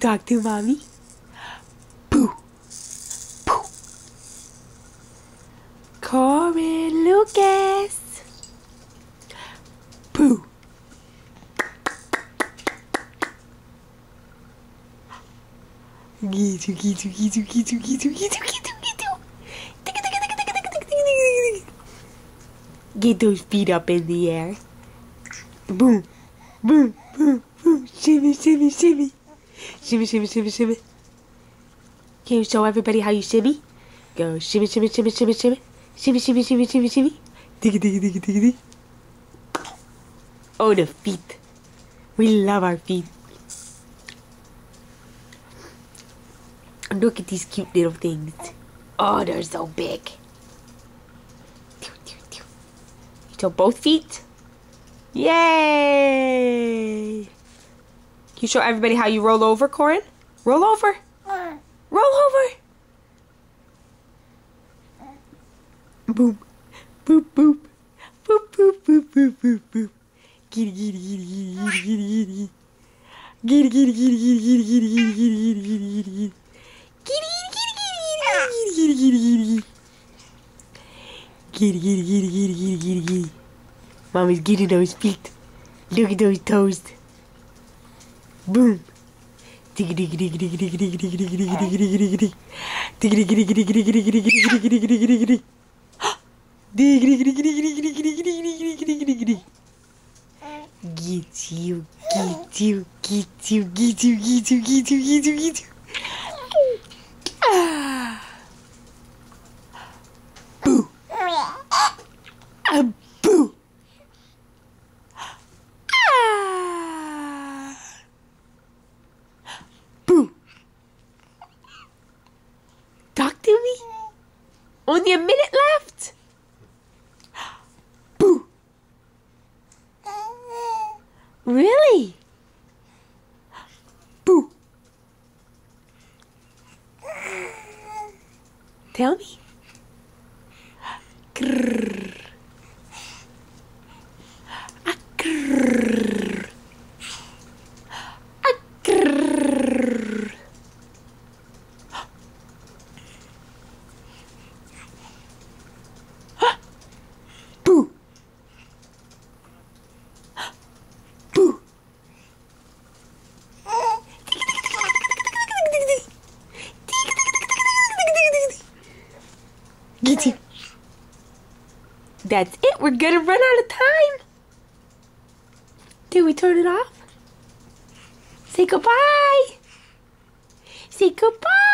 talk to mommy? Boo. Boo. Corin Lucas. Boo. Gitu, gitu, gitu, gitu, gitu, gitu, gitu, gitu. Get those feet up in the air. Boom, boom, boom, boom. Shimmy, shimmy, shimmy. Shimmy, shimmy, shimmy, shimmy. Can you show everybody how you shimmy? Go shimmy, shimmy, shimmy, shimmy, shimmy. Shimmy, shimmy, shimmy, shimmy, shimmy. Diggy, diggy, diggy, diggy, diggy. Oh, the feet. We love our feet. Look at these cute little things. Oh, they're so big. You show both feet? Yay! Can you show everybody how you roll over, Corin? Roll over. Roll over. Boop, boop. Boop, boop, boop, boop, boop, boop. Giddy, giddy. Giddy, giddy, giddy, giddy, giddy, giddy, giddy, giddy, giddy, giddy, giddy. Giddy, giddy, giddy, giddy, giddy, giddy. Giddy, giddy, giddy, giddy, giddy, giddy, giddy. Mommy's getting those feet. Look at those toes. Boom. Get you, get you, get you, get you, get you, get you, get you, get you. Ah. Only a minute left. Boo. Really? Boo. Tell me. Grrr. Ah, grrr. Ah, grrr. Boo. Boo. Get you. That's it. We're gonna run out of time. Do we turn it off? Say goodbye. Say goodbye.